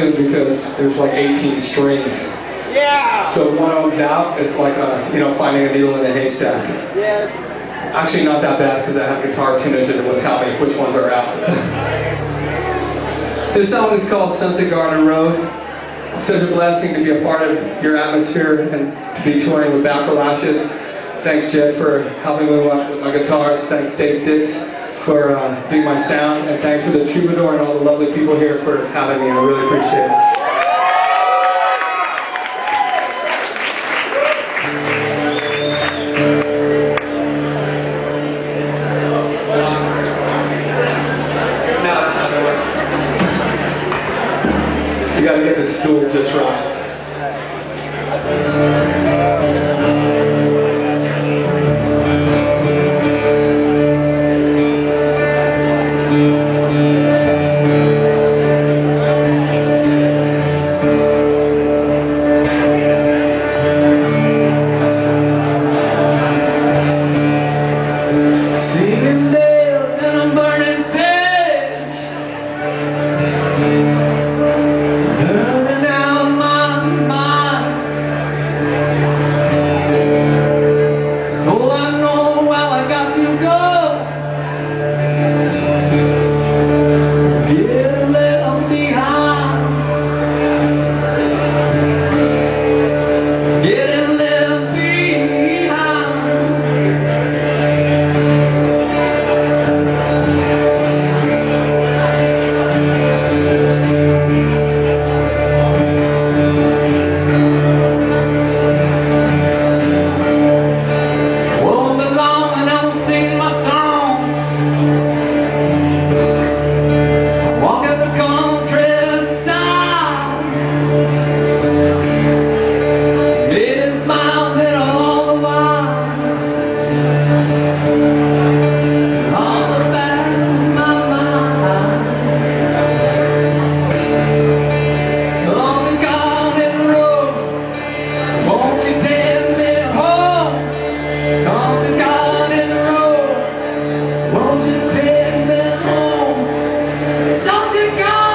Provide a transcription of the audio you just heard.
tune because there's like 18 strings. Yeah! So one of them's out, it's like uh, you know finding a needle in a haystack. Yes. Actually, not that bad because I have guitar tuners that will tell me which ones are out. this song is called Sunset Garden Road. It's such a blessing to be a part of your atmosphere and to be touring with Bat for Lashes. Thanks, Jed, for helping me with my guitars. Thanks, Dave Dix, for uh, doing my sound. And thanks for the Troubadour and all the lovely people here for having me. I really appreciate it. You gotta get the stool just right. to God.